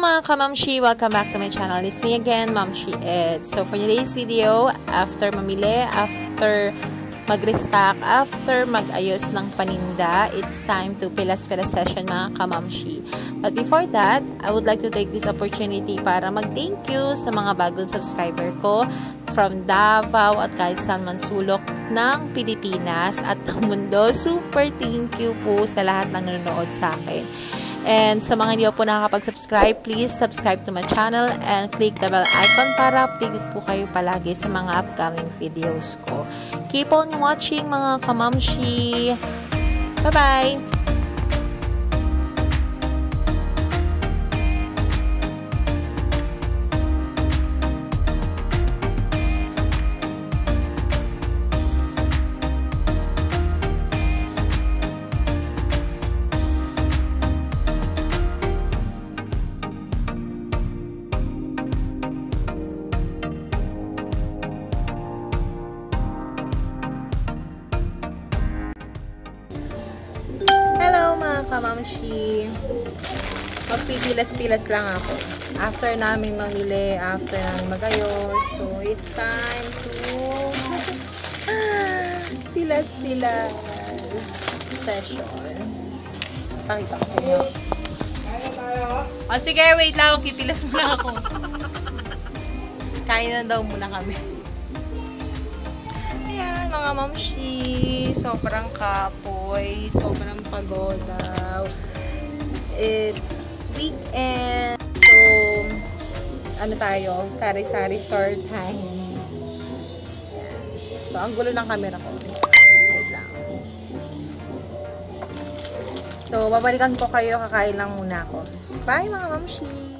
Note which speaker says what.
Speaker 1: mga kamamshi! Welcome back to my channel. It's me again, Mamshi Ed. So for today's video, after mamili, after mag-restock, after mag-ayos ng paninda, it's time to pilas-pilas session mga kamamshi. But before that, I would like to take this opportunity para mag-thank you sa mga bagong subscriber ko from Davao at kahit saan man sulok ng Pilipinas at ng mundo. Super thank you po sa lahat ng nanonood sa akin. And sa mga hindi po nakakapag-subscribe, please subscribe to my channel and click the bell icon para updated po kayo palagi sa mga upcoming videos ko. Keep on watching mga kamamshi! Bye-bye! Kamamshi! Magpipilas-pilas lang ako. After namin mamili, after namin magayos. So, it's time to pilas-pilas session. Pakita ko sa inyo. O sige, wait lang. Kipilas muna ako. Kain na daw muna kami. Mga mamshi. Sobrang kapoy. Sobrang pagod daw. It's weekend. So, ano tayo? Sari-sari store time. So, ang gulo ng camera ko. Wait. So, babalikan ko kayo. Kakain lang muna ako. Bye, mga mamshi!